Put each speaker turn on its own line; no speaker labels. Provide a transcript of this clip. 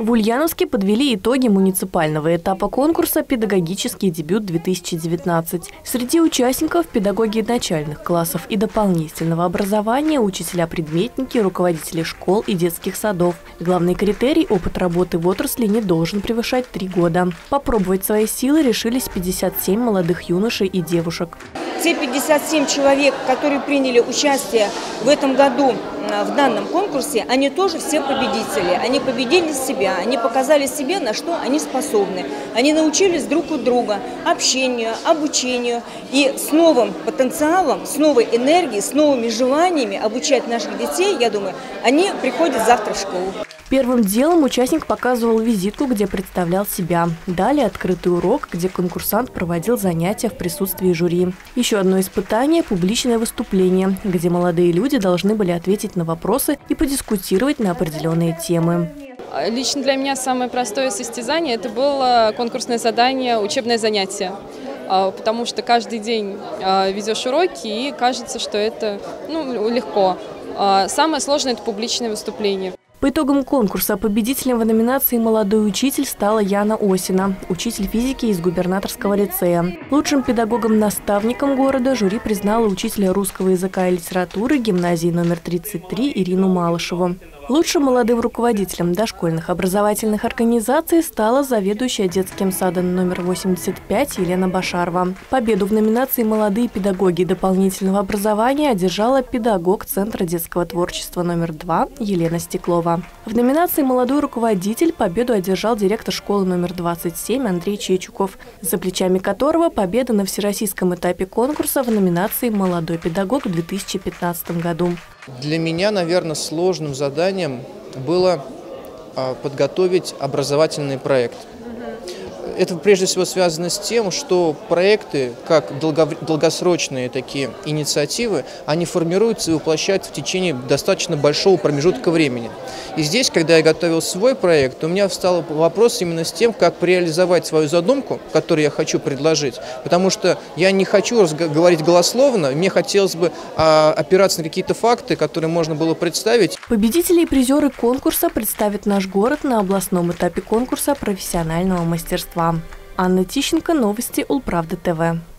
В Ульяновске подвели итоги муниципального этапа конкурса «Педагогический дебют-2019». Среди участников – педагоги начальных классов и дополнительного образования, учителя-предметники, руководители школ и детских садов. Главный критерий – опыт работы в отрасли не должен превышать три года. Попробовать свои силы решились 57 молодых юношей и девушек.
Те 57 человек, которые приняли участие в этом году в данном конкурсе, они тоже все победители. Они победили себя, они показали себе, на что они способны. Они научились друг у друга общению, обучению. И с новым потенциалом, с новой энергией, с новыми желаниями обучать наших детей, я думаю, они приходят завтра в школу.
Первым делом участник показывал визитку, где представлял себя. Далее открытый урок, где конкурсант проводил занятия в присутствии жюри. Еще одно испытание – публичное выступление, где молодые люди должны были ответить на вопросы и подискутировать на определенные темы.
Лично для меня самое простое состязание – это было конкурсное задание «Учебное занятие» а, потому что каждый день а, ведешь уроки и кажется, что это ну, легко. А, самое сложное – это публичное выступление.
По итогам конкурса победителем в номинации «Молодой учитель» стала Яна Осина, учитель физики из губернаторского лицея. Лучшим педагогом-наставником города жюри признала учителя русского языка и литературы гимназии номер 33 Ирину Малышеву. Лучшим молодым руководителем дошкольных образовательных организаций стала заведующая детским садом номер 85 Елена Башарова. Победу в номинации «Молодые педагоги дополнительного образования» одержала педагог Центра детского творчества номер 2 Елена Стеклова. В номинации «Молодой руководитель» победу одержал директор школы номер 27 Андрей Чечуков, за плечами которого победа на всероссийском этапе конкурса в номинации «Молодой педагог» в 2015 году.
Для меня, наверное, сложным заданием было а, подготовить образовательный проект. Это прежде всего связано с тем, что проекты, как долгосрочные такие инициативы, они формируются и воплощаются в течение достаточно большого промежутка времени. И здесь, когда я готовил свой проект, у меня встал вопрос именно с тем, как реализовать свою задумку, которую я хочу предложить. Потому что я не хочу говорить голословно, мне хотелось бы а, опираться на какие-то факты, которые можно было представить.
Победители и призеры конкурса представят наш город на областном этапе конкурса профессионального мастерства. Анна Тищенко, новости Улправды ТВ.